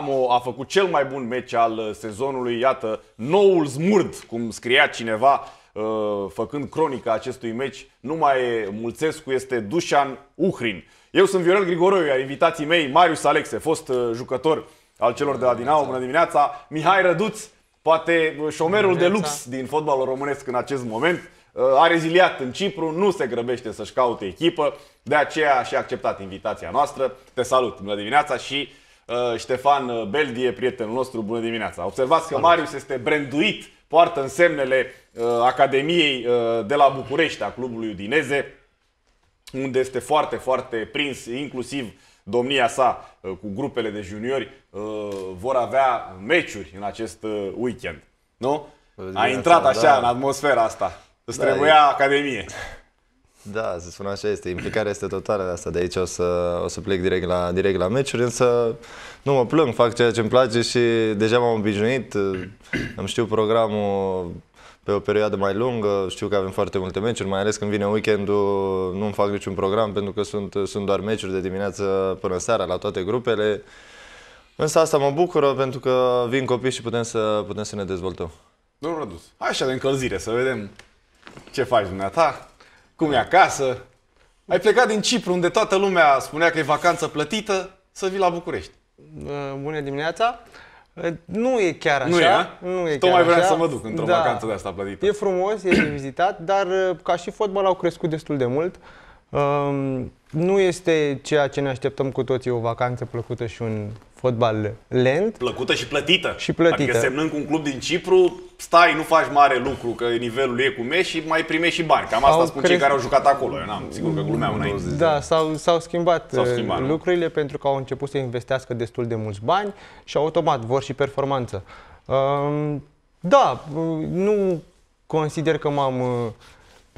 Dinamo a făcut cel mai bun meci al sezonului, iată, noul zmurd, cum scria cineva, uh, făcând cronica acestui meci. Nu mai e Mulțescu, este Dușan Uhrin. Eu sunt Viorel Grigoroiu, iar invitații mei, Marius Alexe, fost uh, jucător al celor de la Dinamo, bună dimineața, Mihai Răduț, poate uh, șomerul de lux din fotbalul românesc în acest moment, a reziliat în Cipru, nu se grăbește să-și caute echipă, de aceea și-a acceptat invitația noastră. Te salut, bună dimineața și uh, Ștefan Beldie, prietenul nostru, bună dimineața. Observați că Marius este branduit, poartă însemnele uh, Academiei uh, de la București, a clubului Udineze, unde este foarte, foarte prins, inclusiv domnia sa uh, cu grupele de juniori uh, vor avea meciuri în acest uh, weekend. Nu? A intrat așa da. în atmosfera asta. Îți da, trebuia e... Academie. Da, să spun așa este. Implicarea este totală de asta. De aici o să, o să plec direct la, direct la meciuri, însă nu mă plâng, fac ceea ce îmi place și deja m-am obișnuit. Îmi știu programul pe o perioadă mai lungă, știu că avem foarte multe meciuri, mai ales când vine weekendul, nu-mi fac niciun program pentru că sunt, sunt doar meciuri de dimineață până seara la toate grupele. Însă asta mă bucură pentru că vin copii și putem să, putem să ne dezvoltăm. Domnul Rădus, hai așa de încălzire, să vedem ce faci dumneata, cum e acasă. Ai plecat din Cipru, unde toată lumea spunea că e vacanță plătită, să vii la București. Bună dimineața! Nu e chiar așa. Nu e, nu e Tocmai vreau să mă duc într-o da. vacanță de asta plătită. E frumos, e de vizitat, dar ca și fotbal au crescut destul de mult. Um, nu este ceea ce ne așteptăm cu toții, o vacanță plăcută și un fotbal lent. Plăcută și plătită. Și plătită. Adică semnând cu un club din Cipru, stai, nu faci mare lucru, că nivelul e cum e și mai primești și bani. Cam asta au spun cres... cei care au jucat acolo. Eu n-am, sigur că glumeau înainte. Da, s-au, s-au schimbat, s-au schimbat lucrurile nu? pentru că au început să investească destul de mulți bani și automat vor și performanță. Um, da, nu consider că m-am uh,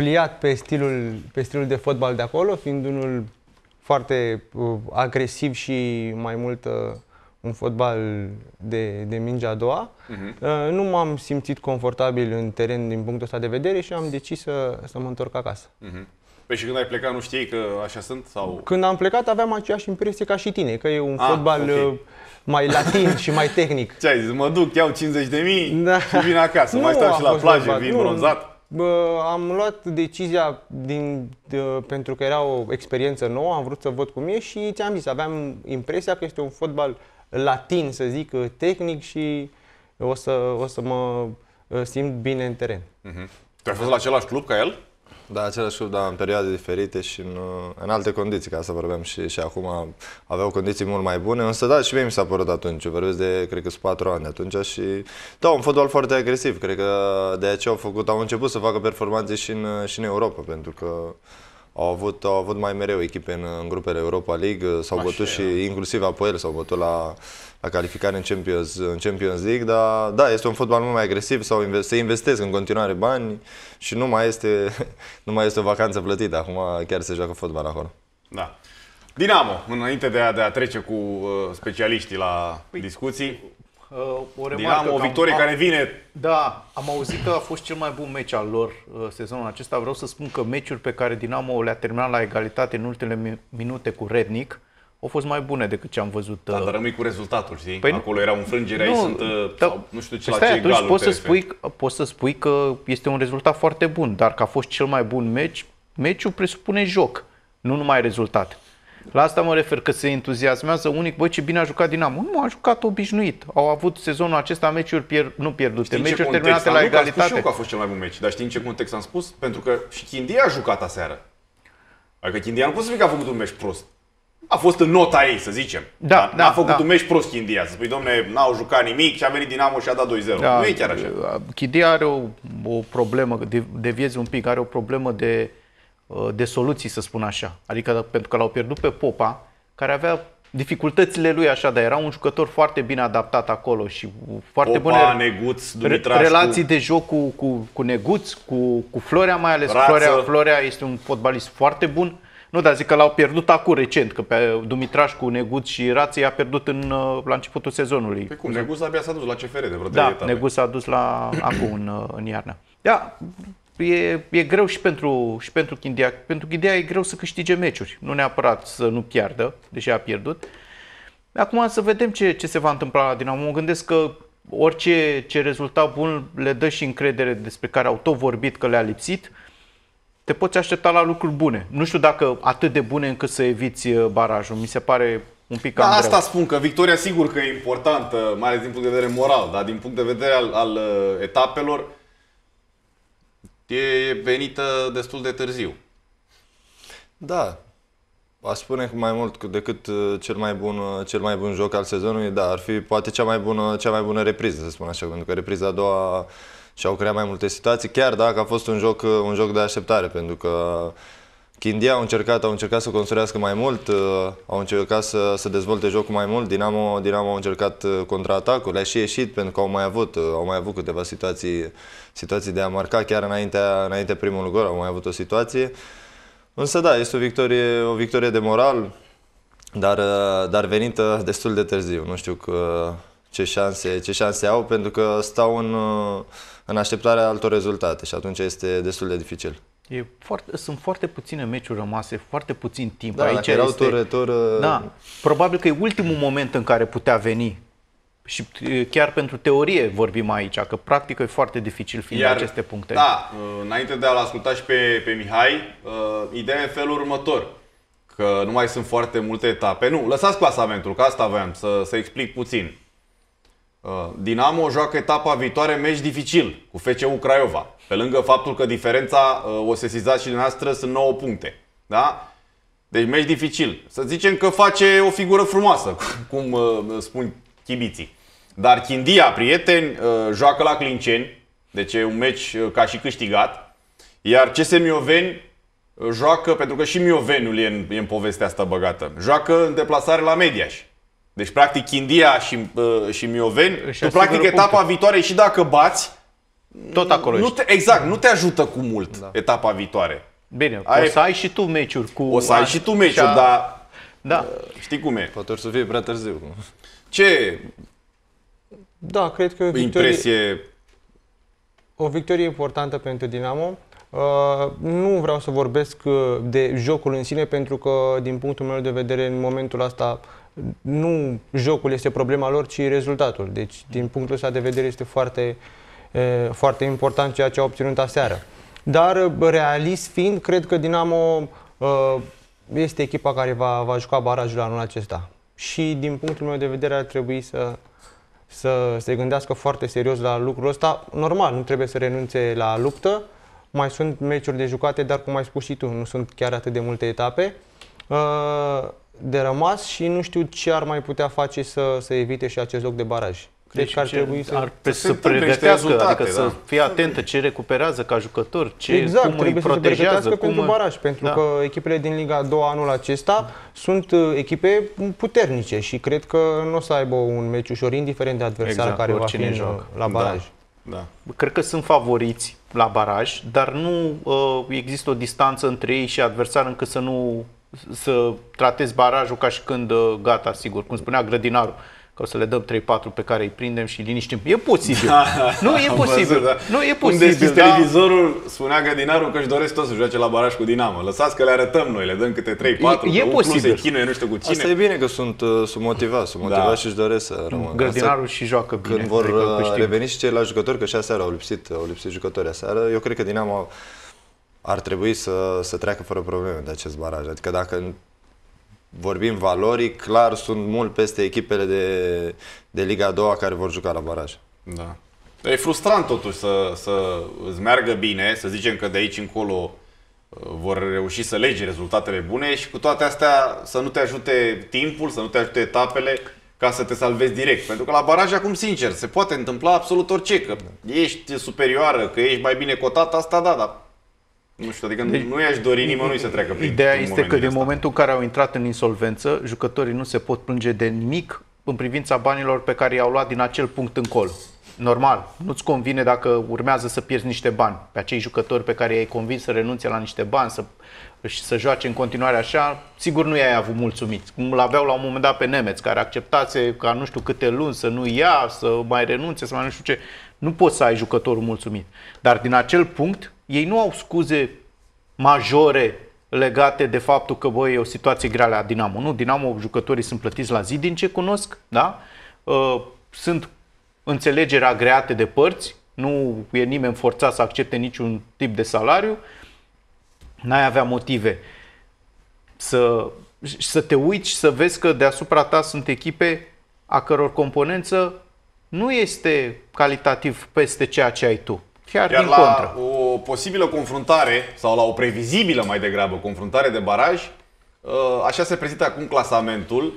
pliat pe stilul, pe stilul de fotbal de acolo, fiind unul foarte uh, agresiv și mai mult uh, un fotbal de, de mingea a doua. Uh-huh. Uh, nu m-am simțit confortabil în teren din punctul ăsta de vedere și am decis să, să mă întorc acasă. Uh-huh. Păi și când ai plecat nu știi că așa sunt? Sau... Când am plecat aveam aceeași impresie ca și tine, că e un ah, fotbal okay. Uh, mai latin și mai tehnic. Ce ai zis? Mă duc, iau 50 de mii da. și vin acasă. Nu mai stau și la plajă, vin nu, bronzat. Bă, am luat decizia din, de, pentru că era o experiență nouă, am vrut să văd cum e și ți-am zis, aveam impresia că este un fotbal latin, să zic, tehnic și o să, o să mă uh, simt bine în teren. Uh-huh. Tu ai fost la același club ca el? Da, același club, dar în perioade diferite și în, în alte condiții, ca să vorbim și, și acum aveau condiții mult mai bune, însă da, și mie mi s-a părut atunci, vorbesc de, cred că sunt patru ani atunci și da, un fotbal foarte agresiv, cred că de aceea au făcut, au început să facă performanțe și în, și în Europa, pentru că au avut, au avut mai mereu echipe în, în grupele Europa League, s-au Așa bătut și inclusiv apoi el s-au bătut la, la calificare în Champions, în Champions League, dar da, este un fotbal mult mai agresiv, sau invest, se investesc în continuare bani și nu mai este, nu mai este o vacanță plătită, acum chiar se joacă fotbal acolo. Da. Dinamo, înainte de a, de a trece cu uh, specialiștii la păi, discuții, uh, o Dinamo, o victorie am, care vine. Da, am auzit că a fost cel mai bun meci al lor uh, sezonul acesta. Vreau să spun că meciuri pe care Dinamo le-a terminat la egalitate în ultimele minute cu Rednic, au fost mai bune decât ce am văzut. Da, dar rămâi cu rezultatul, știi? Păi, Acolo era un frângere, aici sunt, uh, da, sau, nu știu ce, stai, la ce atunci poți să, spui, poți să spui că este un rezultat foarte bun, dar că a fost cel mai bun meci, meciul presupune joc, nu numai rezultat. La asta mă refer, că se entuziasmează unic, băi ce bine a jucat Dinamo. Nu, a jucat obișnuit. Au avut sezonul acesta meciuri pier, nu pierdute, știi meciuri terminate la egalitate. Am spus și eu că a fost cel mai bun meci, dar știi în ce context am spus? Pentru că și Chindia a jucat aseară. Adică Chindia nu poți să spui că a făcut un meci prost a fost în nota ei, să zicem. Da, da, a făcut da. un meci prost Chindia. Să spui, domne, n-au jucat nimic și a venit Dinamo și a dat 2-0. Da, nu e chiar așa. Chindia are o, o problemă, de, deviezi un pic, are o problemă de, uh, de soluții, să spun așa. Adică pentru că l-au pierdut pe Popa, care avea dificultățile lui așa, dar era un jucător foarte bine adaptat acolo și foarte Popa, bune Neguț, Dumitrașcu. relații de joc cu, cu, cu Neguț, cu, cu Florea mai ales. Florea, Florea este un fotbalist foarte bun. Nu, dar zic că l-au pierdut acum recent, că pe Dumitraș cu Neguț și Rații a pierdut în, uh, la începutul sezonului. Pe cum? Neguț abia s-a dus la CFR de vreo Da, Neguț s-a dus la acum în, uh, în iarnă. Da, e, e greu și pentru, și pentru Chindia. Pentru Chindia e greu să câștige meciuri, nu neapărat să nu piardă, deși a pierdut. Acum să vedem ce, ce se va întâmpla la Dinamo. Mă gândesc că orice ce rezultat bun le dă și încredere despre care au tot vorbit că le-a lipsit, te poți aștepta la lucruri bune. Nu știu dacă atât de bune încât să eviți uh, barajul. Mi se pare un pic cam da, asta greu. spun, că victoria sigur că e importantă, mai ales din punct de vedere moral, dar din punct de vedere al, al uh, etapelor, e venită destul de târziu. Da, Aș spune că mai mult decât uh, cel mai bun, uh, cel mai bun joc al sezonului, da, ar fi poate cea mai bună, cea mai bună repriză, să spun așa, pentru că repriza a doua și-au creat mai multe situații, chiar dacă a fost un joc, uh, un joc de așteptare, pentru că Chindia au încercat, au încercat să construiască mai mult, au încercat să, să dezvolte jocul mai mult, Dinamo, Dinamo au încercat contraatacul, le-a și ieșit pentru că au mai avut, au mai avut câteva situații, situații de a marca, chiar înaintea, înainte primul gol au mai avut o situație. Însă da, este o victorie, o victorie de moral, dar, dar venită destul de târziu. Nu știu că, ce, șanse, ce șanse au, pentru că stau în, în așteptarea altor rezultate și atunci este destul de dificil. E foarte, sunt foarte puține meciuri rămase, foarte puțin timp. Da, Aici erau este, tur, retur, da, probabil că e ultimul moment în care putea veni și chiar pentru teorie vorbim aici, că practic e foarte dificil fiind Iar, aceste puncte. Da, înainte de a-l asculta și pe, pe Mihai, ideea e în felul următor. Că nu mai sunt foarte multe etape. Nu, lăsați clasamentul, că asta voiam să, să explic puțin. Dinamo joacă etapa viitoare meci dificil cu FCU Craiova. Pe lângă faptul că diferența, o sesizați și dumneavoastră, sunt 9 puncte. Da? Deci meci dificil. Să zicem că face o figură frumoasă, cum spun chibiții. Dar Chindia, prieteni, uh, joacă la Clinceni, deci e un meci uh, ca și câștigat. Iar CS Mioveni uh, joacă, pentru că și Mioveniul e în, e în povestea asta băgată, joacă în deplasare la Mediaș. Deci, practic, Chindia și, și Mioveni, tu, practic, etapa puncte. viitoare și dacă bați, tot acolo nu te, Exact, nu te ajută cu mult da. etapa viitoare. Bine, ai, o să ai și tu meciuri cu... O să ai și tu meciuri, a... dar da. știi cum e. Poate să fie prea târziu. Ce da, cred că o victorie, impresie... o victorie importantă pentru Dinamo. Uh, nu vreau să vorbesc uh, de jocul în sine pentru că, din punctul meu de vedere, în momentul ăsta nu jocul este problema lor, ci rezultatul. Deci, din punctul ăsta de vedere, este foarte, uh, foarte important ceea ce au obținut aseară. Dar, realist fiind, cred că Dinamo uh, este echipa care va, va juca barajul anul acesta. Și, din punctul meu de vedere, ar trebui să să se gândească foarte serios la lucrul ăsta. Normal, nu trebuie să renunțe la luptă. Mai sunt meciuri de jucate, dar cum ai spus și tu, nu sunt chiar atât de multe etape uh, de rămas și nu știu ce ar mai putea face să, să evite și acest loc de baraj. Cred deci că ar trebui să, ar să, să pregătească, adică da. să fie atentă ce recuperează ca jucător, ce, exact, cum trebuie îi protejează. Să se cum... pentru baraj, pentru da. că echipele din Liga 2 anul acesta sunt uh, echipe puternice și cred că nu o să aibă un meci ușor, indiferent de adversar exact, care va fi în, la baraj. Da. Da. Cred că sunt favoriți la baraj, dar nu uh, există o distanță între ei și adversar încât să nu să tratezi barajul ca și când uh, gata, sigur, cum spunea grădinarul că o să le dăm 3-4 pe care îi prindem și liniștim. E posibil. nu, e posibil. Văzut, da. Nu, e posibil. Unde da? televizorul, spunea Gădinarul că își doresc tot să joace la baraj cu Dinamo. Lăsați că le arătăm noi, le dăm câte 3-4, e, e posibil. se chinuie, nu știu cu cine. Asta e bine că sunt, uh, sunt motivați, sunt motivați da. și își doresc să rămână. Gădinarul și joacă bine. Când vor adică reveni și ceilalți jucători, că și aseară au lipsit, au lipsit jucători aseară, eu cred că Dinamo ar trebui să, să treacă fără probleme de acest baraj. Adică dacă vorbim valori, clar sunt mult peste echipele de, de Liga a doua care vor juca la baraj. Da. E frustrant totuși să, să îți meargă bine, să zicem că de aici încolo uh, vor reuși să lege rezultatele bune și cu toate astea să nu te ajute timpul, să nu te ajute etapele ca să te salvezi direct. Pentru că la baraj acum, sincer, se poate întâmpla absolut orice, că ești superioară, că ești mai bine cotat, asta da, dar nu știu, adică deci, nu i-aș dori nimănui să treacă prin Ideea este că din asta. momentul în care au intrat în insolvență, jucătorii nu se pot plânge de nimic în privința banilor pe care i-au luat din acel punct încolo. Normal, nu-ți convine dacă urmează să pierzi niște bani pe acei jucători pe care i-ai convins să renunțe la niște bani, să, să joace în continuare așa, sigur nu i-ai avut mulțumiți. Cum l-aveau la un moment dat pe Nemeț, care acceptase ca nu știu câte luni să nu ia, să mai renunțe, să mai nu știu ce. Nu poți să ai jucătorul mulțumit. Dar din acel punct, ei nu au scuze majore legate de faptul că, băi, e o situație grea la Dinamo. Nu, Dinamo, jucătorii sunt plătiți la zi, din ce cunosc, da? Uh, sunt înțelegeri agreate de părți, nu e nimeni forțat să accepte niciun tip de salariu, n-ai avea motive să, să te uiți și să vezi că deasupra ta sunt echipe a căror componență nu este calitativ peste ceea ce ai tu. Chiar Iar din la contră. o posibilă confruntare, sau la o previzibilă mai degrabă confruntare de baraj, uh, așa se prezintă acum clasamentul.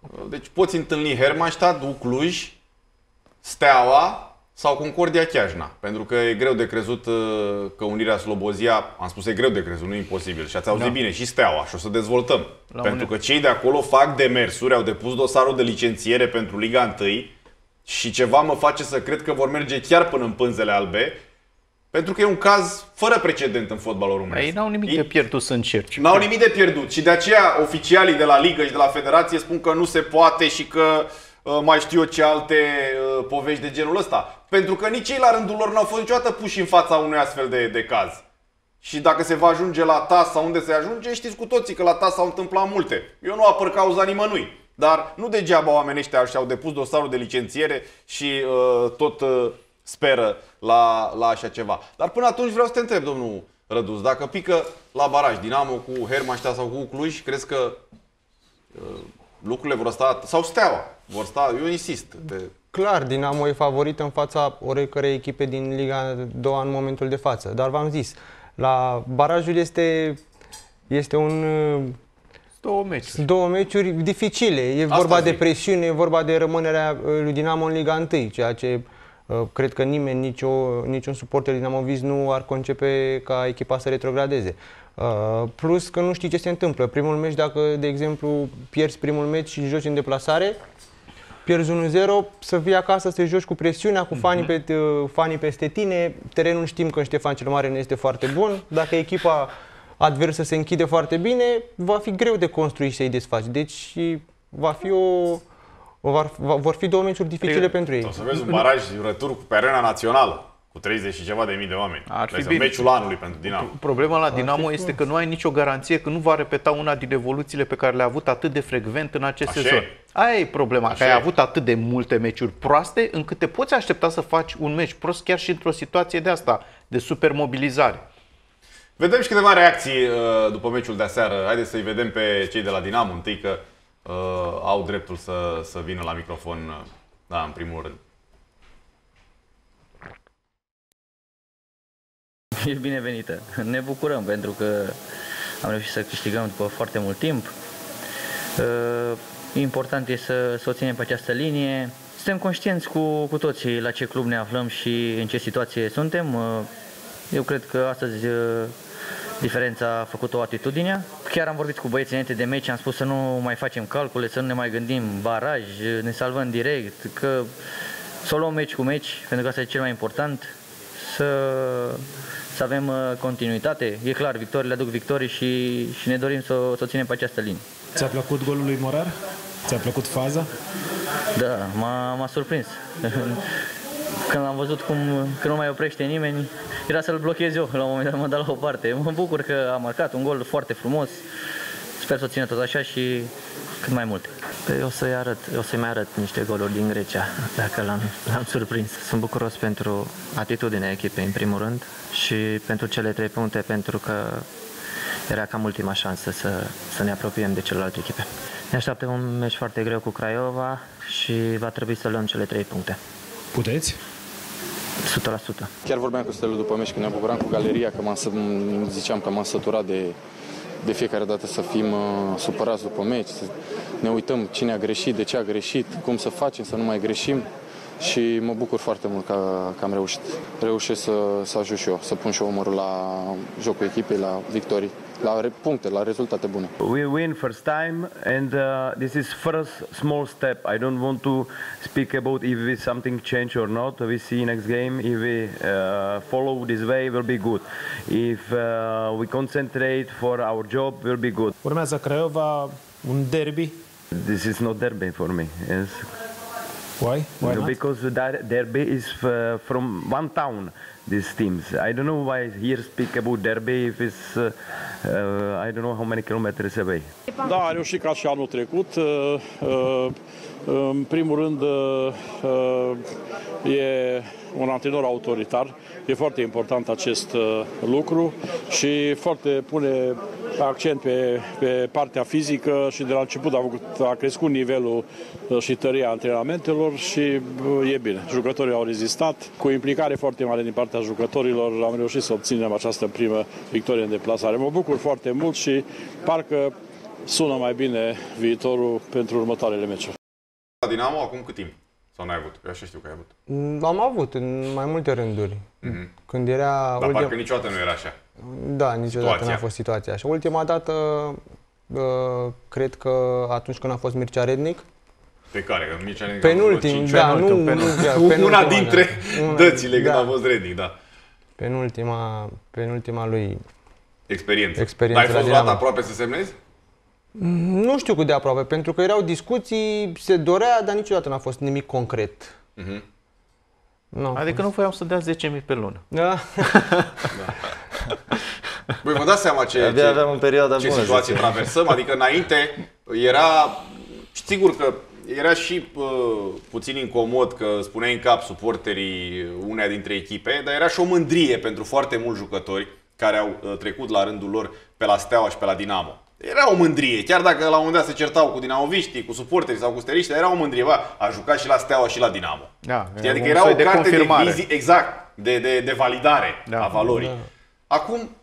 Uh, Deci poți întâlni Hermannstadt, Ucluj, Steaua sau Concordia Chiajna. Pentru că e greu de crezut uh, că unirea Slobozia, am spus e greu de crezut, nu e imposibil. Și ați auzit Da. bine, și Steaua și o să dezvoltăm. La pentru une- că cei de acolo fac demersuri, au depus dosarul de licențiere pentru Liga 1 și ceva mă face să cred că vor merge chiar până în pânzele albe, pentru că e un caz fără precedent în fotbalul românesc. Ei n-au nimic Ei- de pierdut să încerci. N-au nimic de pierdut și de aceea oficialii de la Ligă și de la Federație spun că nu se poate și că uh, mai știu eu ce alte uh, povești de genul ăsta. Pentru că nici ei la rândul lor n-au fost niciodată puși în fața unui astfel de, de caz. Și dacă se va ajunge la TAS sau unde se ajunge, știți cu toții că la TAS s-au întâmplat multe. Eu nu apăr cauza nimănui. Dar nu degeaba oamenii ăștia și-au depus dosarul de licențiere și uh, tot uh, speră la, la așa ceva. Dar până atunci vreau să te întreb, domnul Rădus, dacă pică la baraj Dinamo cu Hermannstadt sau cu Cluj, crezi că uh, lucrurile vor sta, sau Steaua, vor sta, eu insist, pe, Clar, Dinamo e favorit în fața oricărei echipe din Liga 2 în momentul de față. Dar v-am zis, la barajul este, este un, uh, Două meci. sunt două meciuri dificile. E Asta vorba de zic. presiune, e vorba de rămânerea uh, lui Dinamo în Liga 1, ceea ce uh, cred că nimeni, nicio, niciun suporter dinamovist nu ar concepe ca echipa să retrogradeze. Uh, plus că nu știi ce se întâmplă. Primul meci, dacă, de exemplu, pierzi primul meci și joci în deplasare, pierzi 1-0, să vii acasă să te joci cu presiunea, cu fanii, pe, uh, fanii peste tine. Terenul știm că Ștefan cel Mare nu este foarte bun. Dacă echipa adversă se închide foarte bine, va fi greu de construit și să-i desfaci. Deci va fi o, o va, va, vor fi două meciuri dificile Pregă- pentru ei. o să vezi un baraj rătur cu pe arena națională, cu 30 și ceva de mii de oameni. Ar fi Vezi, bine. Meciul anului pentru Dinamo. Problema la Dinamo este că nu ai nicio garanție că nu va repeta una din evoluțiile pe care le-a avut atât de frecvent în acest Așa sezon. e. Aia e problema, Așa că ai e. avut atât de multe meciuri proaste încât te poți aștepta să faci un meci prost chiar și într-o situație de asta, de supermobilizare. Vedem și câteva reacții uh, după meciul de aseară. Haideți să-i vedem pe cei de la Dinamo întâi că uh, au dreptul să, să vină la microfon, uh, da, în primul rând. E binevenită. Ne bucurăm pentru că am reușit să câștigăm după foarte mult timp. Uh, Important e să, să o ținem pe această linie. Suntem conștienți cu, cu toții la ce club ne aflăm și în ce situație suntem. Uh, Eu cred că astăzi uh, diferența a făcut-o atitudinea. Chiar am vorbit cu băieții înainte de meci, am spus să nu mai facem calcule, să nu ne mai gândim baraj, ne salvăm direct, că să o luăm meci cu meci, pentru că asta e cel mai important, să, să avem uh, continuitate. E clar, victoriile aduc victorii și, și ne dorim să, o- să o ținem pe această linie. Ți-a plăcut golul lui Morar? Ți-a plăcut faza? Da, m-a, m-a surprins. Când am văzut cum că nu mai oprește nimeni, era să-l blochez eu, la un moment dat mă dat la o parte. Mă bucur că a marcat un gol foarte frumos. Sper să o țină tot așa și cât mai multe. Păi o să-i arăt, o să-i mai arăt niște goluri din Grecia, dacă l-am, l-am surprins. Sunt bucuros pentru atitudinea echipei, în primul rând, și pentru cele trei puncte, pentru că era cam ultima șansă să, să ne apropiem de celelalte echipe. Ne așteaptă un meci foarte greu cu Craiova și va trebui să luăm cele trei puncte. Puteți? 100%. Chiar vorbeam cu Stelu după meci când ne bucuram cu galeria, că m-am, să- ziceam că m-am săturat de, de fiecare dată să fim uh, supărați după meci, să ne uităm cine a greșit, de ce a greșit, cum să facem să nu mai greșim și mă bucur foarte mult că, că am reușit. Reușesc să, să ajut și eu, să pun și eu umărul la jocul echipei, la victorii, la re- puncte, la rezultate bune. we win first time and uh, this is first small step i don't want to speak about if we something change or not we see next game if we uh, follow this way will be good if uh, we concentrate for our job will be good Urmează Craiova, un derby. this is not derby for me yes Why? Why not? because the der- derby is uh, from one town these teams. I don't know why here speak about Derby if it's uh, uh, I don't know how many kilometers away. Da, a reușit ca și anul trecut. Uh, uh, în primul rând, uh, e un antrenor autoritar. E foarte important acest lucru și foarte pune accent pe, pe partea fizică și de la început a, făcut, a crescut nivelul și tăria antrenamentelor și e bine. Jucătorii au rezistat. Cu implicare foarte mare din partea jucătorilor am reușit să obținem această primă victorie în deplasare. Mă bucur foarte mult și parcă sună mai bine viitorul pentru următoarele meciuri. La Dinamo acum cât timp? Sau n-ai avut? Eu așa știu că ai avut. Mm, am avut în mai multe rânduri. Mm-hmm. Când era... Dar ultima... parcă niciodată nu era așa. Da, niciodată n-a fost situația așa. Ultima dată, uh, cred că atunci când a fost Mircea Rednic, pe care? Că Mircea Rednic Penultim, da, nu, nu, nu, una dintre da. dățile da. când a fost Rednic, da. Penultima, penultima lui experiență. experiență Dar ai fost luat aproape să semnezi? Nu știu cât de aproape, pentru că erau discuții, se dorea, dar niciodată n-a fost nimic concret. Uh-huh. Nu adică fost. nu voiam să dea 10.000 pe lună. Da. da. Băi, vă dați seama ce, Abia ce, aveam în perioada ce bună, situație traversăm? Adică înainte era, sigur că era și uh, puțin incomod că spuneai în cap suporterii uneia dintre echipe, dar era și o mândrie pentru foarte mulți jucători care au uh, trecut la rândul lor pe la Steaua și pe la Dinamo. Era o mândrie, chiar dacă la un moment dat se certau cu dinamoviștii, cu suporteri sau cu steriști, era o mândrie. Ba, a jucat și la Steaua și la Dinamo. Da, Știi? Adică era o de carte de vizi, exact, de, de, de validare da, a valorii. Da. Acum,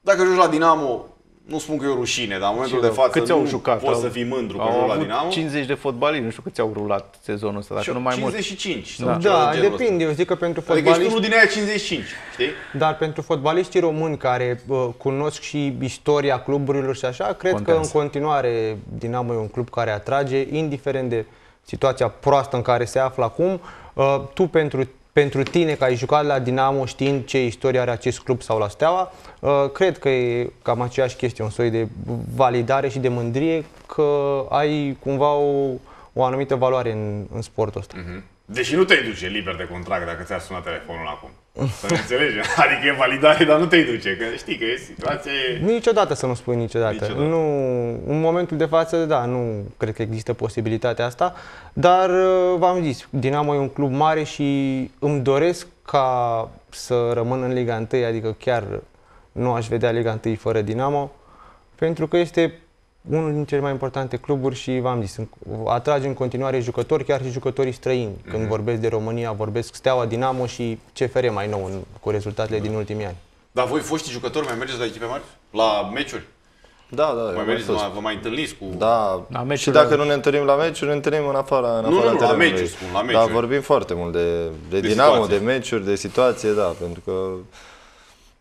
dacă joci la Dinamo, nu spun că e o rușine, dar în momentul de față câți au jucat? poți să fii mândru că joci la Dinamo. 50 de fotbaliști, nu știu câți au rulat sezonul ăsta, dacă nu mai 55 mult. Da, da depinde, eu zic că pentru fotbaliști... Adică ești unul din aia 55, știi? Dar pentru fotbaliștii români care uh, cunosc și istoria cluburilor și așa, cred Contează. că în continuare Dinamo e un club care atrage, indiferent de situația proastă în care se află acum, uh, tu pentru pentru tine, că ai jucat la Dinamo știind ce istorie are acest club sau la Steaua, uh, cred că e cam aceeași chestie, un soi de validare și de mândrie că ai cumva o, o anumită valoare în, în sportul ăsta. Mm-hmm. Deși nu te duce liber de contract dacă ți-ar suna telefonul acum. Să ne înțelegem. Adică e validare, dar nu te duce, că știi că e situație... Niciodată să nu spui niciodată. niciodată. Nu, în momentul de față, da, nu cred că există posibilitatea asta, dar uh, v-am zis, Dinamo e un club mare și îmi doresc ca să rămân în Liga 1, adică chiar nu aș vedea Liga 1 fără Dinamo, pentru că este unul din cele mai importante cluburi și v-am zis, atrage în continuare jucători, chiar și jucătorii străini. Mm-hmm. Când vorbesc de România, vorbesc Steaua, Dinamo și CFR mai nou în, cu rezultatele da. din ultimii ani. Dar voi, foști jucători, mai mergeți la echipe mari? La meciuri? Da, da. Mai mergeți, mai, vă mai întâlniți cu... Da, la meciuri, și dacă nu ne întâlnim la meciuri, ne întâlnim în afara în Nu, nu, nu la meciuri, spun, la da, meciuri. Da, vorbim foarte mult de, de, de Dinamo, situație. de meciuri, de situație, da, pentru că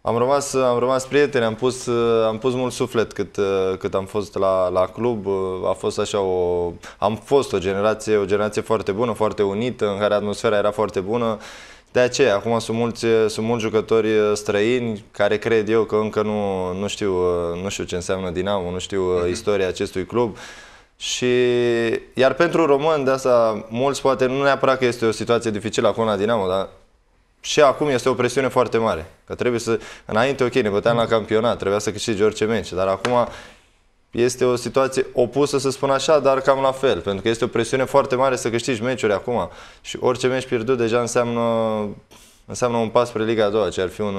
am rămas, am rămas prieteni, am pus, am pus mult suflet cât, cât am fost la, la club. A fost așa o, am fost o generație, o generație foarte bună, foarte unită, în care atmosfera era foarte bună. De aceea, acum sunt mulți, sunt mulți jucători străini care cred eu că încă nu, nu, știu, nu știu ce înseamnă Dinamo, nu știu mm-hmm. istoria acestui club. Și, iar pentru români, de asta, mulți poate nu neapărat că este o situație dificilă acum la Dinamo, dar și acum este o presiune foarte mare. Că trebuie să, înainte, ok, ne băteam la campionat, trebuia să câștigi orice meci, dar acum este o situație opusă, să spun așa, dar cam la fel, pentru că este o presiune foarte mare să câștigi meciuri acum și orice meci pierdut deja înseamnă, înseamnă un pas spre Liga a doua, ce ar fi un,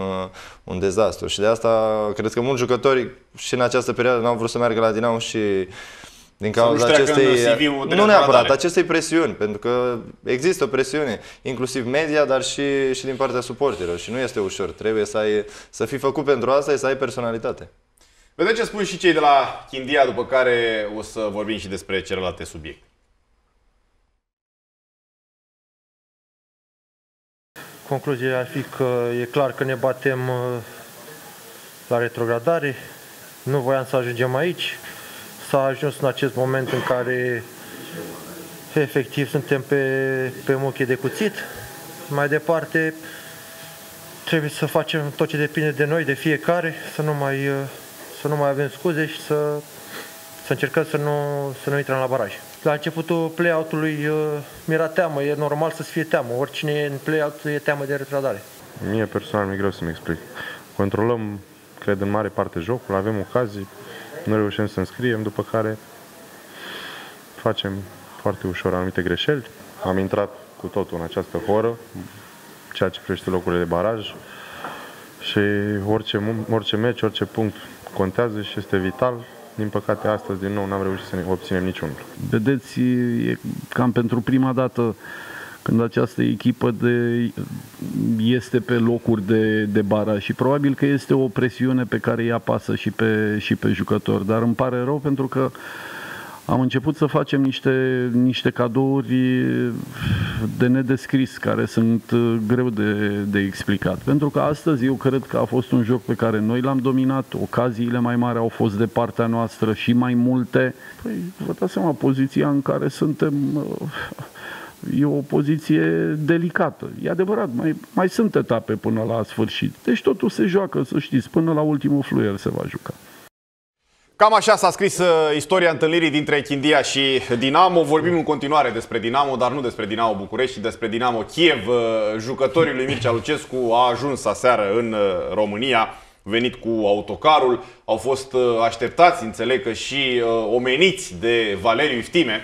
un dezastru. Și de asta cred că mulți jucători și în această perioadă n-au vrut să meargă la Dinamo și din cauza acestei, nu neapărat, acestei presiuni, pentru că există o presiune, inclusiv media, dar și, și din partea suporterilor și nu este ușor. Trebuie să, ai, să fii făcut pentru asta, să ai personalitate. Vedeți ce spun și cei de la Chindia, după care o să vorbim și despre celelalte subiecte. Concluzia ar fi că e clar că ne batem uh, la retrogradare. Nu voiam să ajungem aici s-a ajuns în acest moment în care efectiv suntem pe, pe muchie de cuțit. Mai departe, trebuie să facem tot ce depinde de noi, de fiecare, să nu mai, să nu mai avem scuze și să, să încercăm să nu, să nu intrăm la baraj. La începutul play-out-ului mi-era teamă, e normal să fie teamă, oricine e în play-out e teamă de retradare. Mie personal mi-e greu să-mi explic. Controlăm, cred, în mare parte jocul, avem ocazii, nu reușim să înscriem, după care facem foarte ușor anumite greșeli. Am intrat cu totul în această horă, ceea ce privește locurile de baraj și orice, orice meci, orice punct contează și este vital. Din păcate, astăzi, din nou, n-am reușit să ne obținem niciunul. Vedeți, e cam pentru prima dată când această echipă de, este pe locuri de, de bara și probabil că este o presiune pe care ea pasă și pe, și pe jucători, dar îmi pare rău pentru că am început să facem niște, niște cadouri de nedescris, care sunt greu de, de explicat. Pentru că astăzi eu cred că a fost un joc pe care noi l-am dominat, ocaziile mai mari au fost de partea noastră și mai multe. Păi, vă dați seama, poziția în care suntem e o poziție delicată. E adevărat, mai, mai sunt etape până la sfârșit. Deci totul se joacă, să știți, până la ultimul fluier se va juca. Cam așa s-a scris uh, istoria întâlnirii dintre Chindia și Dinamo. Vorbim în continuare despre Dinamo, dar nu despre Dinamo București, ci despre Dinamo Kiev. Uh, jucătorii lui Mircea Lucescu a ajuns aseară în uh, România, venit cu autocarul. Au fost așteptați, înțeleg că și omeniți de Valeriu Iftime,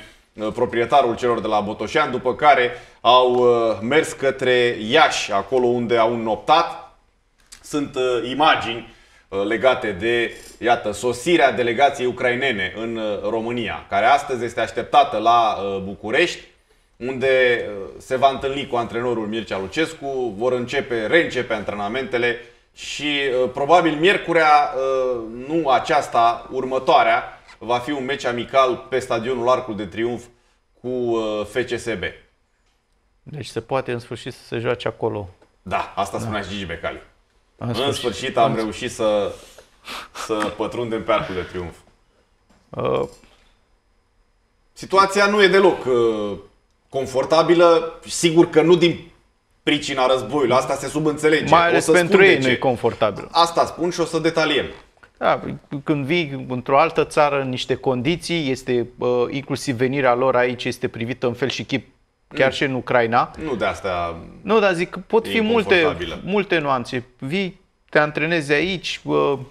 proprietarul celor de la Botoșan, după care au mers către Iași, acolo unde au noptat. Sunt imagini legate de, iată, sosirea delegației ucrainene în România, care astăzi este așteptată la București, unde se va întâlni cu antrenorul Mircea Lucescu, vor începe, reîncepe antrenamentele și probabil miercurea, nu aceasta, următoarea, va fi un meci amical pe stadionul Arcul de Triunf cu FCSB. Deci se poate în sfârșit să se joace acolo. Da, asta spunea da. Gigi Becali. În sfârșit, în sfârșit am reușit să, să pătrundem pe arcul de triumf. Uh. Situația nu e deloc uh, confortabilă, sigur că nu din pricina războiului, asta se subînțelege. Mai ales pentru ei nu e confortabil. Asta spun și o să detaliem. Da, când vii într-o altă țară în niște condiții, este uh, inclusiv venirea lor aici este privită în fel și chip chiar și în Ucraina. Nu de asta. Nu, dar zic, pot fi multe, multe nuanțe. Vii, te antrenezi aici,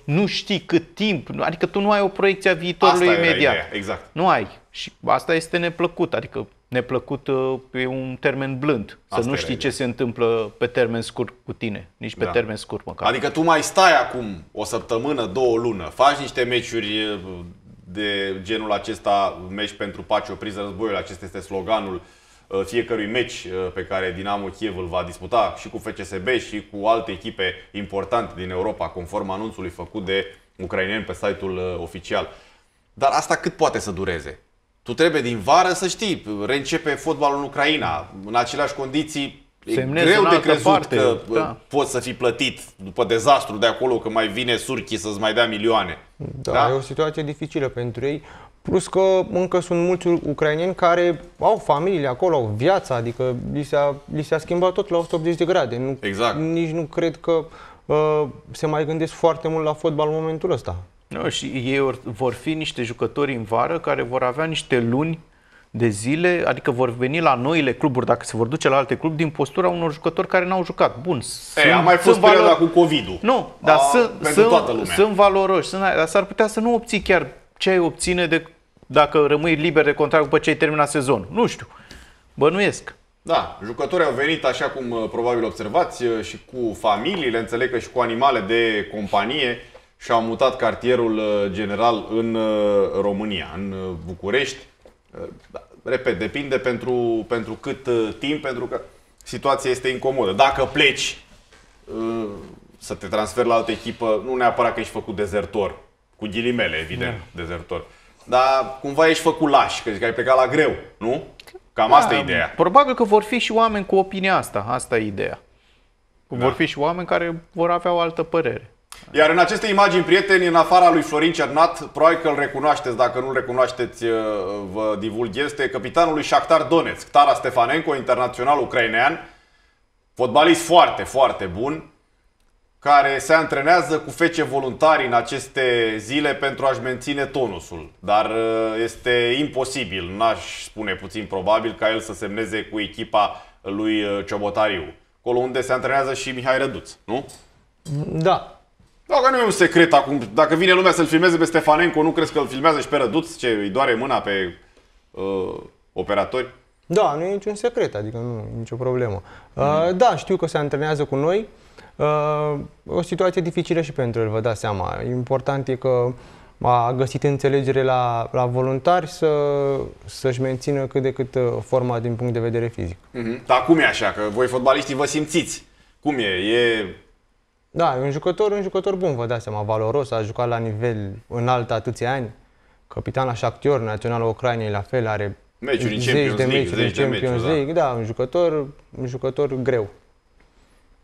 nu știi cât timp, adică tu nu ai o proiecție a viitorului asta imediat. Ideea, exact. Nu ai. Și asta este neplăcut, adică neplăcut e un termen blând. Asta să nu știi ce se întâmplă pe termen scurt cu tine, nici pe da. termen scurt măcar. Adică tu mai stai acum o săptămână, două lună, faci niște meciuri de genul acesta, meci pentru pace, o priză războiului, acesta este sloganul Uh, fiecărui meci uh, pe care Dinamo Kiev îl va disputa și cu FCSB și cu alte echipe importante din Europa, conform anunțului făcut de ucraineni pe site-ul uh, oficial. Dar asta cât poate să dureze? Tu trebuie din vară să știi, reîncepe fotbalul în Ucraina, în aceleași condiții, Semnezi e greu de crezut parte, că da. poți să fii plătit după dezastru de acolo, că mai vine surchii să-ți mai dea milioane. Da, da, e o situație dificilă pentru ei. Plus că încă sunt mulți ucraineni care au familiile acolo, au viața, adică li s-a, li s-a schimbat tot la 180 de grade. Nu, exact. Nici nu cred că uh, se mai gândesc foarte mult la fotbal în momentul ăsta. No, și ei vor fi niște jucători în vară care vor avea niște luni de zile, adică vor veni la noile cluburi, dacă se vor duce la alte cluburi, din postura unor jucători care n-au jucat. Bun, sunt, a mai fost perioada valor... cu COVID-ul. Nu, dar sunt, sunt, sunt valoroși, sunt, dar s-ar putea să nu obții chiar ce ai obține de dacă rămâi liber de contract după ce ai terminat sezonul. Nu știu. Bănuiesc. Da, jucătorii au venit, așa cum uh, probabil observați, uh, și cu familiile, înțeleg că și cu animale de companie și au mutat cartierul uh, general în România, în București. Da, repet, depinde pentru, pentru cât timp, pentru că situația este incomodă. Dacă pleci să te transferi la altă echipă, nu neapărat că ești făcut dezertor, cu ghilimele, evident, da. dezertor dar cumva ești făcut laș, că ai plecat la greu, nu? Cam da, asta e ideea. Probabil că vor fi și oameni cu opinia asta, asta e ideea. Da. Vor fi și oameni care vor avea o altă părere. Iar în aceste imagini, prieteni, în afara lui Florin Cernat, probabil că îl recunoașteți, dacă nu-l recunoașteți, uh, vă divulg, este capitanul lui Shakhtar Donetsk, Tara Stefanenko, internațional ucrainean, fotbalist foarte, foarte bun, care se antrenează cu fece voluntari în aceste zile pentru a-și menține tonusul. Dar uh, este imposibil, n-aș spune puțin probabil, ca el să semneze cu echipa lui uh, Ciobotariu. acolo unde se antrenează și Mihai Răduț, nu? Da. Dacă nu e un secret acum, dacă vine lumea să-l filmeze pe Stefanenco, nu crezi că îl filmează și pe Răduț? Ce, îi doare mâna pe uh, operatori? Da, nu e niciun secret, adică nu e nicio problemă. Uh, da, știu că se antrenează cu noi. Uh, o situație dificilă și pentru el, vă dați seama. Important e că a găsit înțelegere la, la voluntari să, să-și mențină cât de cât uh, forma din punct de vedere fizic. Mm-hmm. Dar cum e așa? Că voi fotbaliștii vă simțiți. Cum e? E... Da, e un jucător, un jucător bun, vă dați seama, valoros, a jucat la nivel înalt atâția ani. Capitan la Shakhtar, naționalul Ucrainei la fel, are Meciuri în zeci Champions de League, meciuri în zeci de Champions meciuri, da. League. Da, un jucător, un jucător greu.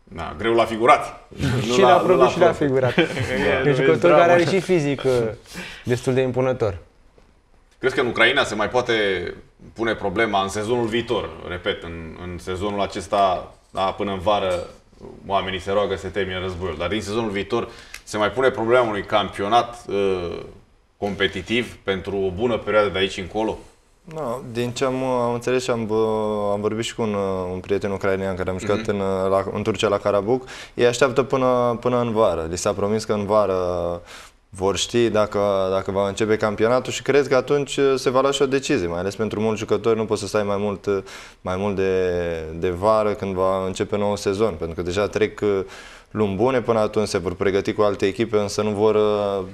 Da, greu la figurat. Nu și la, nu propriu și la propriu. figurat. E, e un vezi jucător dramă. care are și fizic uh, destul de impunător. Crezi că în Ucraina se mai poate pune problema în sezonul viitor? Repet, în, în sezonul acesta, da, până în vară, oamenii se roagă să termine războiul. Dar din sezonul viitor se mai pune problema unui campionat uh, competitiv pentru o bună perioadă de aici încolo? No, din ce am, am înțeles și am, bă- am vorbit și cu un, un prieten ucrainean care am jucat Mhm. în, la, în Turcia la Karabuc, ei așteaptă până, până în vară. Li s-a promis că în vară vor ști dacă, dacă va începe campionatul și cred că atunci se va lua și o decizie, mai ales pentru mulți jucători nu poți să stai mai mult, mai mult de, de vară când va începe nou sezon, pentru că deja trec uh, luni bune până atunci, se vor pregăti cu alte echipe, însă nu vor uh,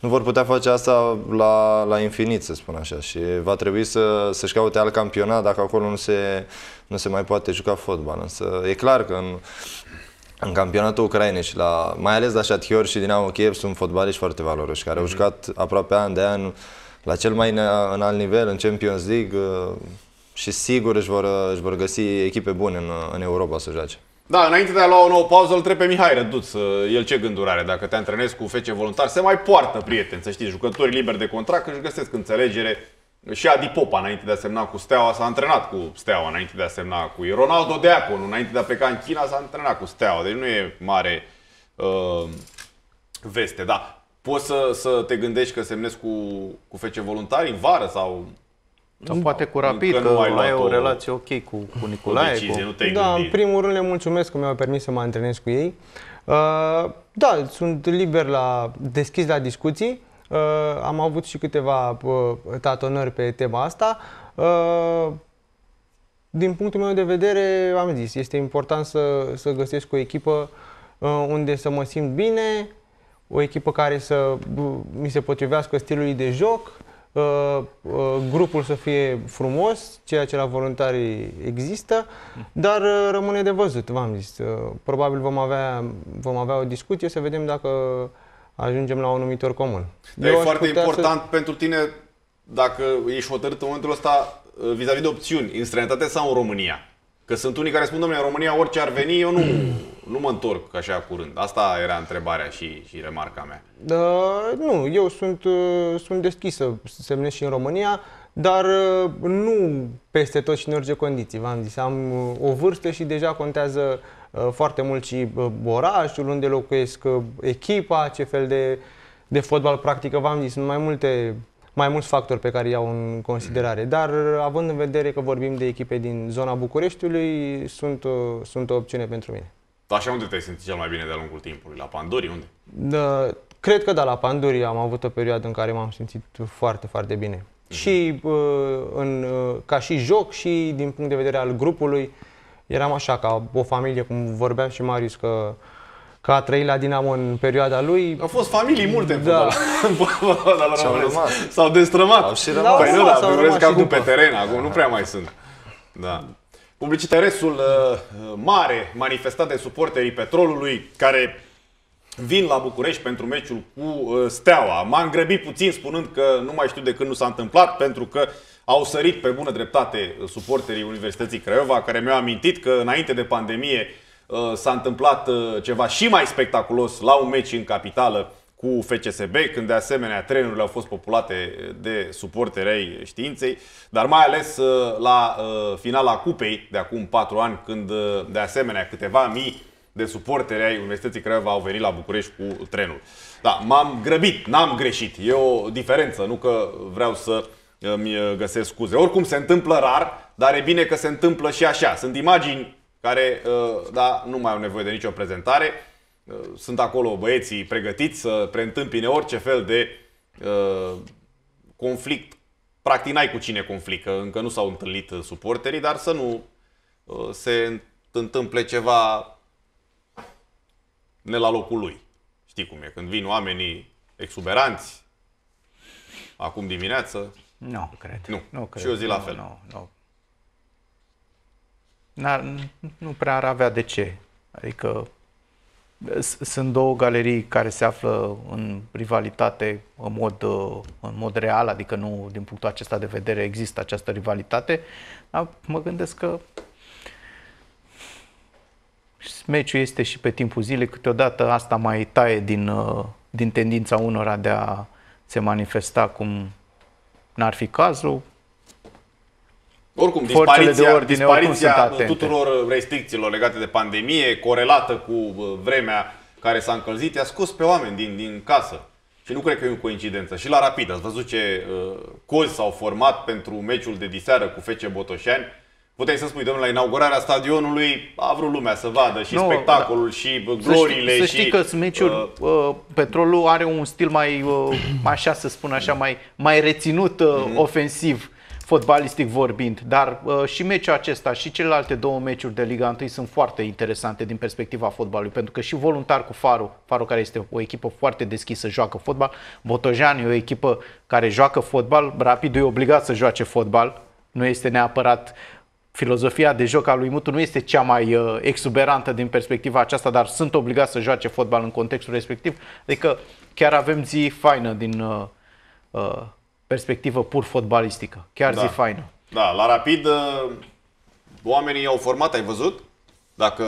nu vor putea face asta la, la infinit, să spun așa, și va trebui să, să-și caute alt campionat dacă acolo nu se, nu se mai poate juca fotbal. Însă e clar că în, în campionatul Ucrainei și la, mai ales la Shatior și Dinamo Kiev sunt fotbaliști foarte valoroși, care au jucat aproape an de an la cel mai îna- înalt nivel în Champions League uh, și sigur își vor, își vor găsi echipe bune în, în Europa să joace. Da, înainte de a lua o nouă pauză, îl întreb pe Mihai Răduț, uh, el ce gânduri are, dacă te antrenezi cu fece voluntar, se mai poartă prieteni, să știi, jucătorii liberi de contract își găsesc înțelegere. Și Adi Popa, înainte de a semna cu Steaua, s-a antrenat cu Steaua, înainte de a semna cu ei. Ronaldo Deacon, înainte de a pleca în China, s-a antrenat cu Steaua, deci nu e mare uh, veste, da. Poți să, să te gândești că semnezi cu, cu fece voluntari în vară sau... Sau poate cu Rapid, Încă că nu ai ai luat o o- relație ok cu, cu Nicolae. o decizie, cu... nu te-ai Da, în gândit. primul rând le mulțumesc că mi-au permis să mă antrenez cu ei. Uh, da, sunt liber la, deschis la discuții. Uh, am avut și câteva uh, tatonări pe tema asta. Uh, din punctul meu de vedere, am zis, este important să, să găsesc o echipă uh, unde să mă simt bine, o echipă care să uh, mi se potrivească stilului de joc, uh, uh, grupul să fie frumos, ceea ce la voluntari există, dar uh, rămâne de văzut, v-am zis. Uh, Probabil vom avea, vom avea o discuție să vedem dacă ajungem la un numitor comun. Dar e Eu aș foarte putea să- important pentru tine dacă ești hotărât în momentul ăsta uh, vis-a-vis de opțiuni, în străinătate sau în România. Că sunt unii care spun, domnule, în România orice ar veni, eu nu, nu mă întorc așa curând. Asta era întrebarea și, și remarca mea. Uh, nu, eu sunt, uh, sunt deschis să semnez și în România, dar uh, nu peste tot și în orice condiții. V-am zis, am uh, o vârstă și deja contează uh, foarte mult și uh, orașul, unde locuiesc, uh, echipa, ce fel de, de fotbal practică. V-am zis, sunt mai multe mai mulți factori pe care iau în considerare, dar uh, având în vedere că vorbim de echipe din zona Bucureștiului, sunt, uh, sunt o opțiune pentru mine. Dar așa unde te-ai simțit cel mai bine de-a lungul timpului? La Pandori? Unde? Da, cred că da, la Panduri am avut o perioadă în care m-am simțit foarte, foarte bine. Și uh, în, uh, ca și joc și din punct de vedere al grupului, eram așa, ca o familie, cum vorbeam și Marius, că, că a trăit la Dinamo în perioada lui. Au fost familii multe în Da. fotbal. Dar Și-au românesc. rămas. S-au destrămat. Au și Păi rămas. nu, Au da, rămas, au vezi rămas că și acum după. pe teren, acum nu prea mai sunt. Da. Publicitaresul uh, mare manifestat de suporterii Petrolului care vin la București pentru meciul cu uh, Steaua. M-am grăbit puțin spunând că nu mai știu de când nu s-a întâmplat pentru că au sărit pe bună dreptate uh, suporterii Universității Craiova care mi-au amintit că înainte de pandemie uh, s-a întâmplat uh, ceva și mai spectaculos la un meci în capitală cu FCSB, când de asemenea trenurile au fost populate de suporteri ai științei, dar mai ales uh, la uh, finala cupei de acum 4 ani, când uh, de asemenea câteva mii de suporteri ai Universității Craiova au venit la București cu trenul. Da, m-am grăbit, n-am greșit. E o diferență, nu că vreau să îmi găsesc scuze. Oricum se întâmplă rar, dar e bine că se întâmplă și așa. Sunt imagini care uh, da, nu mai au nevoie de nicio prezentare. Uh, sunt acolo băieții pregătiți să preîntâmpine orice fel de uh, conflict. Practic n-ai cu cine conflict, că încă nu s-au întâlnit suporterii, dar să nu se întâmple ceva ne la locul lui. Știi cum e, când vin oamenii exuberanți, acum dimineață. Nu, cred. Nu, nu cred. și eu zi la nu, fel. Nu, nu. N-ar, nu prea ar avea de ce. Adică sunt două galerii care se află în rivalitate în mod, în mod real, adică nu din punctul acesta de vedere există această rivalitate, dar mă gândesc că meciul este și pe timpul zilei, câteodată asta mai taie din, din tendința unora de a se manifesta cum n-ar fi cazul, oricum, dispariția, de ordine, dispariția tuturor restricțiilor legate de pandemie, corelată cu uh, vremea care s-a încălzit, i-a scos pe oameni din, din casă. Și nu cred că e o coincidență. Și la Rapid, ați văzut ce uh, cozi s-au format pentru meciul de diseară cu FC Botoșani. Puteai să spui, domnule, la inaugurarea stadionului a vrut lumea să vadă și nu, spectacolul da. și gloriile. Să știi, și, să știi că meciul, uh, uh, Petrolul are un stil mai, uh, așa să spun așa, mai, mai reținut uh, mm-hmm. ofensiv fotbalistic vorbind, dar uh, și meciul acesta și celelalte două meciuri de Liga 1 sunt foarte interesante din perspectiva fotbalului, pentru că și voluntar cu Faru, Faru care este o echipă foarte deschisă, joacă fotbal, Botojan e o echipă care joacă fotbal, Rapidul e obligat să joace fotbal, nu este neapărat filozofia de joc a lui Mutu nu este cea mai uh, exuberantă din perspectiva aceasta, dar sunt obligați să joace fotbal în contextul respectiv. Adică chiar avem zi faină din uh, uh, perspectivă pur fotbalistică. Chiar da. zi faină. Da, la Rapid uh, oamenii au format, ai văzut? Dacă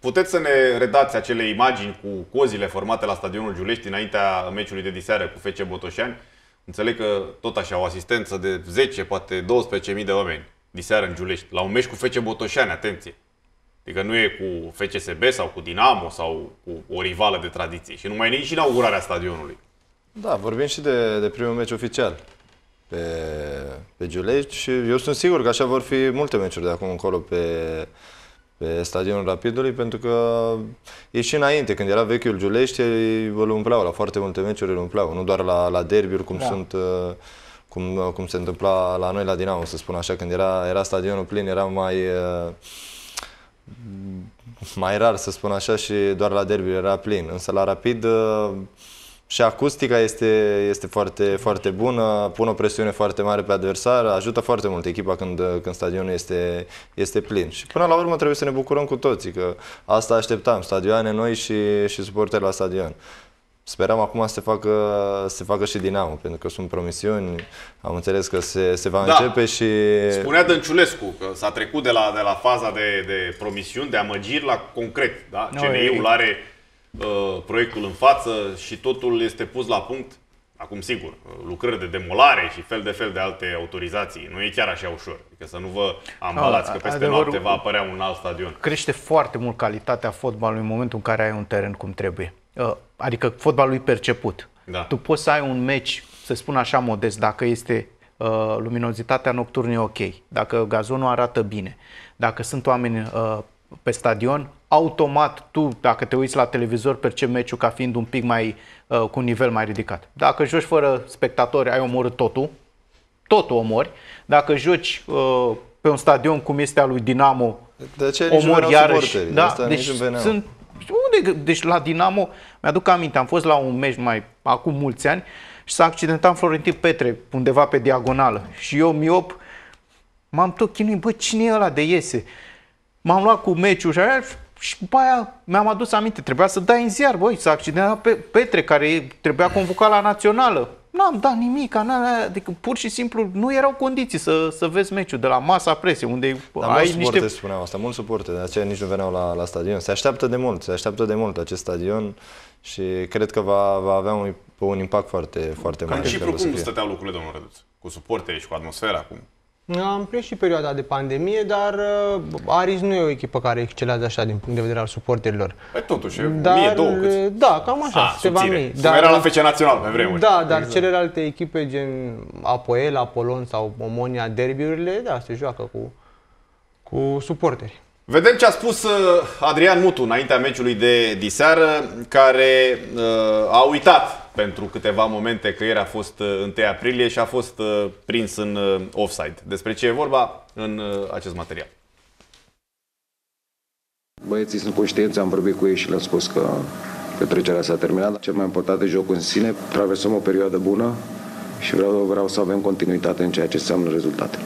puteți să ne redați acele imagini cu cozile formate la stadionul Giulești înaintea meciului de diseară cu FC Botoșani, înțeleg că tot așa o asistență de 10, poate 12.000 de oameni diseară în Giulești, la un meci cu FC Botoșani, atenție. Adică nu e cu FCSB sau cu Dinamo sau cu o rivală de tradiție. Și nu mai e nici inaugurarea stadionului. Da, vorbim și de, de primul meci oficial pe, pe Giulești și eu sunt sigur că așa vor fi multe meciuri de acum încolo pe, pe stadionul Rapidului, pentru că e și înainte, când era vechiul Giulești, îl umpleau, la foarte multe meciuri îl umpleau, nu doar la, la derby cum da. sunt uh, cum, cum se întâmpla la noi la Dinamo, să spun așa, când era, era stadionul plin, era mai uh, mai rar, să spun așa, și doar la derby era plin. Însă la Rapid uh, și acustica este, este foarte, foarte bună, pune o presiune foarte mare pe adversar, ajută foarte mult echipa când, când stadionul este, este plin. Și până la urmă trebuie să ne bucurăm cu toții, că asta așteptam, stadioane noi și, și suporteri la stadion. Sperăm acum să se facă, să se facă și Dinamo, pentru că sunt promisiuni, am înțeles că se, se va da. începe și... Spunea Dănciulescu că s-a trecut de la, de la faza de, de promisiuni, de amăgiri la concret. Da? No, CNI-ul are uh, proiectul în față și totul este pus la punct. Acum, sigur, lucrări de demolare și fel de fel de alte autorizații. Nu e chiar așa ușor. Adică să nu vă ambalați că peste noapte va apărea un alt stadion. Crește foarte mult calitatea fotbalului în momentul în care ai un teren cum trebuie. Uh, adică fotbalului perceput. Da. Tu poți să ai un meci, să spun așa modest, dacă este uh, luminozitatea nocturnă ok, dacă gazonul arată bine, dacă sunt oameni uh, pe stadion, automat tu, dacă te uiți la televizor, percepi meciul ca fiind un pic mai, uh, cu un nivel mai ridicat. Dacă joci fără spectatori, ai omorât totul, totul omori. Dacă joci uh, pe un stadion cum este al lui Dinamo, de ce omori iarăși. Da, Asta deci sunt unde, deci la Dinamo, mi-aduc aminte, am fost la un meci mai acum mulți ani și s-a accidentat Florentin Petre undeva pe diagonală și eu miop m-am tot chinuit, bă, cine e ăla de iese? M-am luat cu meciul și aia și după aia mi-am adus aminte, trebuia să dai în ziar, băi, s-a accidentat pe Petre, care trebuia convocat la națională. N-am dat nimic, adică pur și simplu nu erau condiții să, să vezi meciul de la masa presei, unde Dar ai mulți niște... spuneau asta, mulți suporte, de aceea nici nu veneau la, la stadion. Se așteaptă de mult, se așteaptă de mult acest stadion și cred că va, va avea un, un impact foarte, foarte mare. Cam și cum stăteau lucrurile, domnul Răduț? Cu suporterii și cu atmosfera acum? Am prins și perioada de pandemie, dar uh, Aris nu e o echipă care excelează așa din punct de vedere al suporterilor. Păi totuși, dar, mie, două câți? Da, cam așa, A, ceva mii. Dar, era la FC Național pe vremuri. Da, dar exact. celelalte echipe gen Apoel, Apolon sau Omonia, derbiurile, da, se joacă cu, cu suporteri. Vedem ce a spus uh, Adrian Mutu înaintea meciului de diseară, care uh, a uitat pentru câteva momente că ieri a fost 1 uh, aprilie și a fost uh, prins în uh, offside. Despre ce e vorba în uh, acest material. Băieții sunt conștienți, am vorbit cu ei și le-am spus că petrecerea s-a terminat. Cel mai important e jocul în sine. Traversăm o perioadă bună și vreau, vreau să avem continuitate în ceea ce înseamnă rezultate.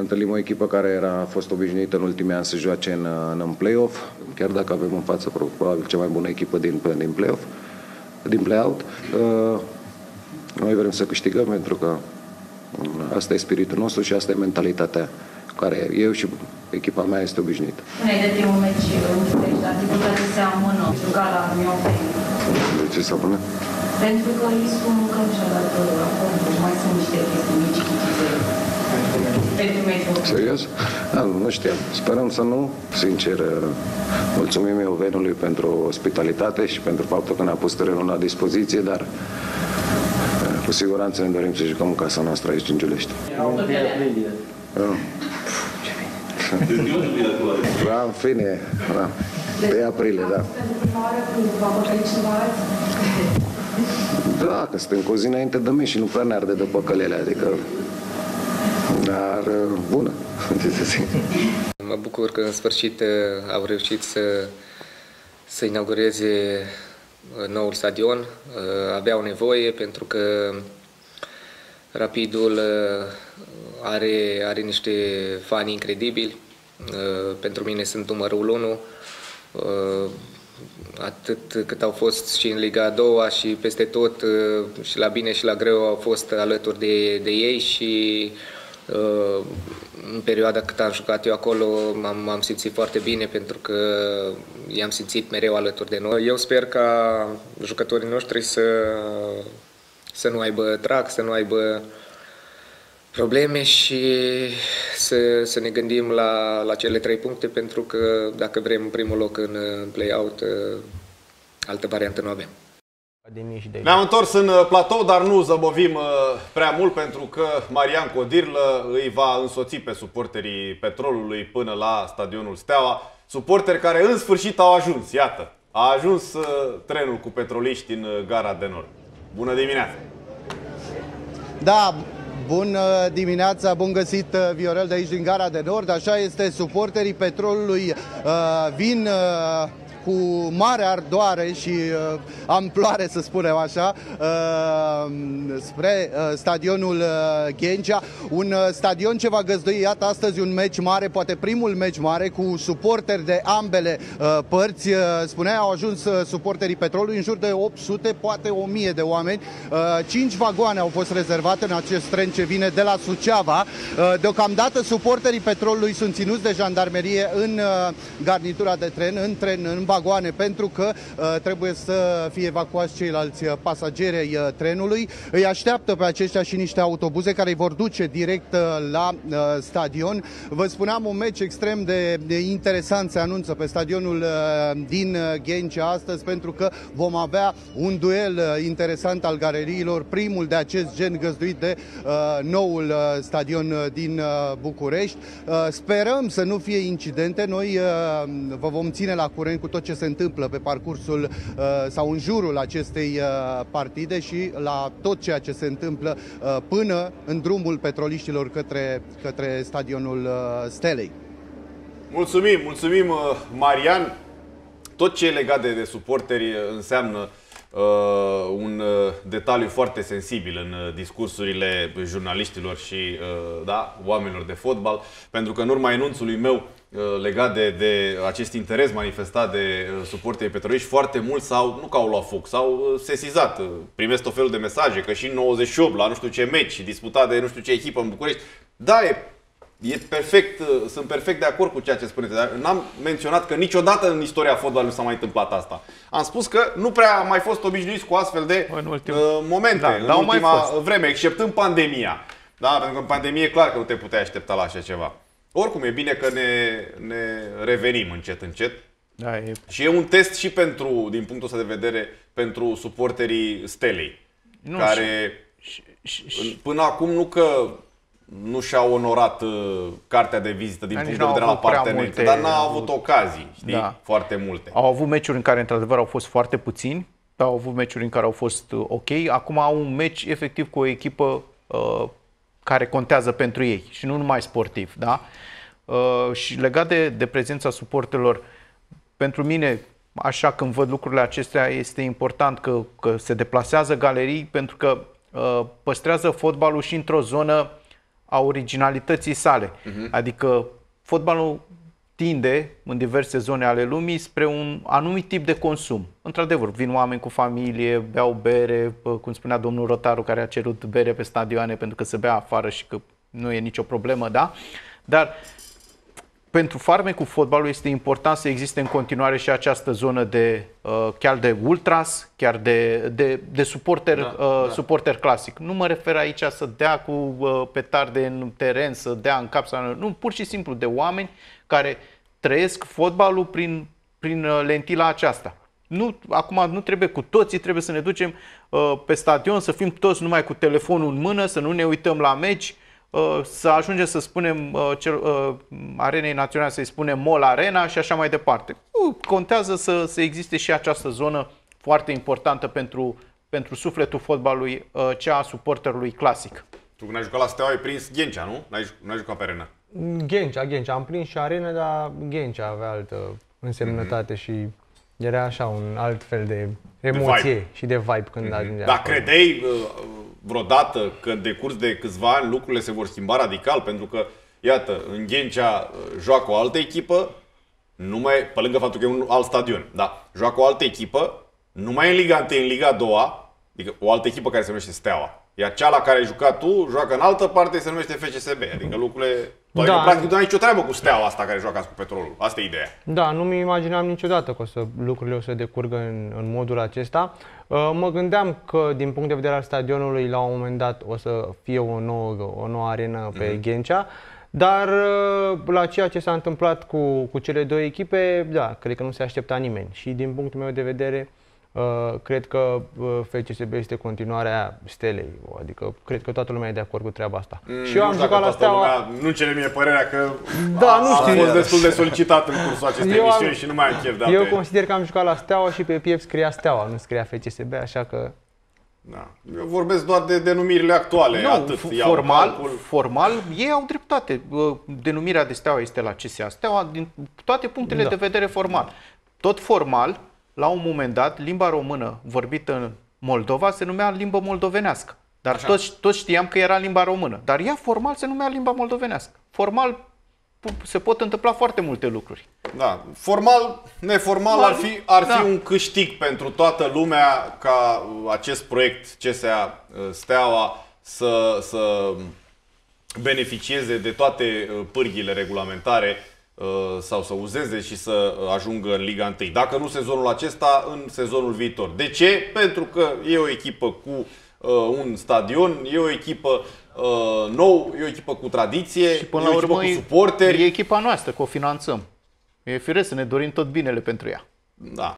Întâlnim o echipă care era, a fost obișnuită în ultimii ani să joace în, în, în play-off, chiar dacă avem în față probabil cea mai bună echipă din, din play-off, din play-out. Uh, noi vrem să câștigăm pentru că asta e spiritul nostru și asta e mentalitatea care eu și echipa mea este obișnuită. Înainte de primul meci dar dificultate se amână juca la De ce se amână? Pentru că îi spun că nu și-a dat acolo, mai sunt niște chestii mici, pentru meciul. Serios? Da, nu știam. Sperăm să nu. Sincer, mulțumim eu Venului pentru ospitalitate și pentru faptul că ne-a pus terenul la dispoziție, dar cu siguranță ne dorim să jucăm în casa noastră aici în Giulești. Da. Da, în fine, da. Pe aprilie, da. Da, că suntem cu o zi înainte de meci și nu prea ne arde de păcălele, adică... Dar, bună, Mă bucur că în sfârșit uh, au reușit să, să inaugureze uh, noul stadion. Uh, aveau nevoie pentru că Rapidul are, are niște fani incredibili. Uh, pentru mine sunt numărul 1. Uh, atât cât au fost și în Liga a doua și peste tot, uh, și la bine și la greu au fost alături de, de ei și în perioada cât am jucat eu acolo m-am, m-am simțit foarte bine pentru că i-am simțit mereu alături de noi. Eu sper ca jucătorii noștri să, să nu aibă trac, să nu aibă probleme și să, să ne gândim la, la cele trei puncte pentru că dacă vrem primul loc în, în play-out, uh, altă variantă nu avem. Ne-am întors în uh, platou, dar nu zăbovim uh, prea mult pentru că Marian Codirlă îi va însoți pe suporterii Petrolului până la stadionul Steaua. Suporteri care în sfârșit au ajuns, iată, a ajuns trenul cu petroliști în Gara de Nord. Bună dimineața! Da, Bun dimineața, bun găsit uh, Viorel de aici din Gara de Nord. Așa este, suporterii petrolului uh, vin uh, cu mare ardoare și uh, amploare, să spunem așa, uh, spre uh, stadionul uh, Ghencea. Un uh, stadion ce va găzdui, iată, astăzi un meci mare, poate primul meci mare, cu suporteri de ambele uh, părți. Uh, spunea, au ajuns uh, suporterii petrolului în jur de 800, poate 1000 de oameni. Uh, 5 vagoane au fost rezervate în acest tren ce vine de la Suceava. Uh, deocamdată suporterii petrolului sunt ținuți de jandarmerie în uh, garnitura de tren, în tren, în vagoane pentru că uh, trebuie să fie evacuați ceilalți uh, pasageri ai uh, trenului. Îi așteaptă pe aceștia și niște autobuze care îi vor duce direct la stadion. Vă spuneam un meci extrem de, de interesant se anunță pe stadionul din Ghencea astăzi pentru că vom avea un duel interesant al galeriilor, primul de acest gen găzduit de uh, noul stadion din uh, București. Uh, sperăm să nu fie incidente. Noi uh, vă vom ține la curent cu tot ce se întâmplă pe parcursul uh, sau în jurul acestei uh, partide și la tot ceea ce se întâmplă uh, până în drumul petroliștilor către, către stadionul Stelei. Mulțumim, mulțumim Marian. Tot ce e legat de, de suporteri înseamnă uh, un uh, detaliu foarte sensibil în uh, discursurile jurnaliștilor și uh, da, oamenilor de fotbal, pentru că în urma enunțului meu uh, legat de, de acest interes manifestat de uh, suporterii petroliști, foarte mulți s-au, nu că au luat foc, s-au uh, sesizat. Uh, primesc tot felul de mesaje, că și în 98, la nu știu ce meci, disputat de nu știu ce echipă în București. Da, e E perfect, uh, sunt perfect de acord cu ceea ce spuneți, dar n-am menționat că niciodată în istoria fotbalului nu s-a mai întâmplat asta. Am spus că nu prea am mai fost obișnuiți cu astfel de în ultim... uh, momente da, în ultima mai fost. vreme, exceptând pandemia. Da, pentru că în pandemie e clar că nu te puteai aștepta la așa ceva. Oricum, e bine că ne, ne revenim încet, încet. Da, e... Și e un test și pentru, din punctul ăsta de vedere, pentru suporterii Stelei. Nu, care și, și, și, până acum nu că nu și-au onorat uh, cartea de vizită din Dar punct nici de vedere n-au la avut prea parteneriate, multe- dar n-au avut ocazii, știi, Da. foarte multe. Au avut meciuri în care, într-adevăr, au fost foarte puțini, dar au avut meciuri în care au fost uh, ok. Acum au un meci efectiv cu o echipă uh, care contează pentru ei și nu numai sportiv. Da? Uh, și legat de, de prezența suportelor, pentru mine, așa când văd lucrurile acestea, este important că, că se deplasează galerii pentru că uh, păstrează fotbalul și într-o zonă a originalității sale. Mhm. Adică fotbalul tinde în diverse zone ale lumii spre un anumit tip de consum. Într-adevăr, vin oameni cu familie, beau bere, pă, cum spunea domnul Rotaru, care a cerut bere pe stadioane pentru că se bea afară și că nu e nicio problemă, da? Dar pentru farmecul fotbalului este important să existe în continuare și această zonă de uh, chiar de ultras, chiar de, de, de suporter, Da, uh, da. suporter clasic. Nu mă refer aici să dea cu uh, petarde în teren, să dea în cap, sau, nu, pur și simplu de oameni care trăiesc fotbalul prin, prin uh, lentila aceasta. Nu, acum nu trebuie cu toții, trebuie să ne ducem uh, pe stadion, să fim toți numai cu telefonul în mână, să nu ne uităm la meci, uh, să ajungem să spunem uh, cel, uh, arenei naționale, să-i spunem Mall Arena și așa mai departe. Uh, contează să, să existe și această zonă foarte importantă pentru, pentru sufletul fotbalului, uh, cea a suporterului clasic. Tu când ai jucat la Steaua ai prins Ghencea, nu? N-ai, ju- n-ai jucat pe arenă. Ghencea, Ghencea. Am prins și arena, dar Ghencea avea altă însemnătate și era așa un alt fel de emoție vibe. și de vibe când ajungea Dar acolo. credeai uh, vreodată că în decurs de câțiva ani lucrurile se vor schimba radical? Pentru că, iată, în Ghencea uh, joacă o altă echipă, numai, pe lângă faptul că e un alt stadion, da, joacă o altă echipă, nu mai e în Liga 1, în Liga 2, adică o altă echipă care se numește Steaua. Iar cea la care ai jucat tu joacă în altă parte, se numește FCSB. Adică lucrurile... Da. Adică, practic, nu ai nicio treabă cu Steaua asta care joacă azi cu petrolul. Asta e ideea. Da, nu mi imaginam niciodată că o să, lucrurile o să decurgă în, în modul acesta. Uh, Mă gândeam că, din punct de vedere al stadionului, la un moment dat o să fie o nouă, o nouă arenă pe Mhm. Ghencea, dar uh, la ceea ce s-a întâmplat cu, cu cele două echipe, da, cred că nu se aștepta nimeni. Și din punctul meu de vedere, uh, cred că uh, FCSB este continuarea stelei, adică cred că toată lumea e de acord cu treaba asta. Mm, și eu nu am știu jucat dacă la toată Steaua... Lumea, nu cere mie părerea că Da, a, nu știu. a fost destul de solicitat în cursul acestei Eu am- emisiuni și nu mai am chef de Eu alte... consider că am jucat la Steaua și pe piept scria Steaua, nu scria FCSB, așa că... Da. Eu vorbesc doar de denumirile actuale. Nu, atât. f- Iau formal, calcul. formal, ei au dreptate. Uh, Denumirea de steaua este la CSA Steaua din toate punctele Da. de vedere formal. Tot formal, la un moment dat, limba română vorbită în Moldova se numea limbă moldovenească. Dar toți, toți știam că era limba română. Dar ea formal se numea limba moldovenească. Formal pu- se pot întâmpla foarte multe lucruri. Da. Formal, neformal Mal- ar fi, ar fi da. un câștig pentru toată lumea ca uh, acest proiect CSA uh, Steaua să, să beneficieze de toate uh, pârghile regulamentare uh, sau să uzeze și să uh, ajungă în Liga 1. Dacă nu sezonul acesta, în sezonul viitor. De ce? Pentru că e o echipă cu uh, un stadion, e o echipă uh, nou, e o echipă cu tradiție, Și până e la o echipă urmă cu e, suporteri. e echipa noastră, că o finanțăm. E firesc să ne dorim tot binele pentru ea. Da.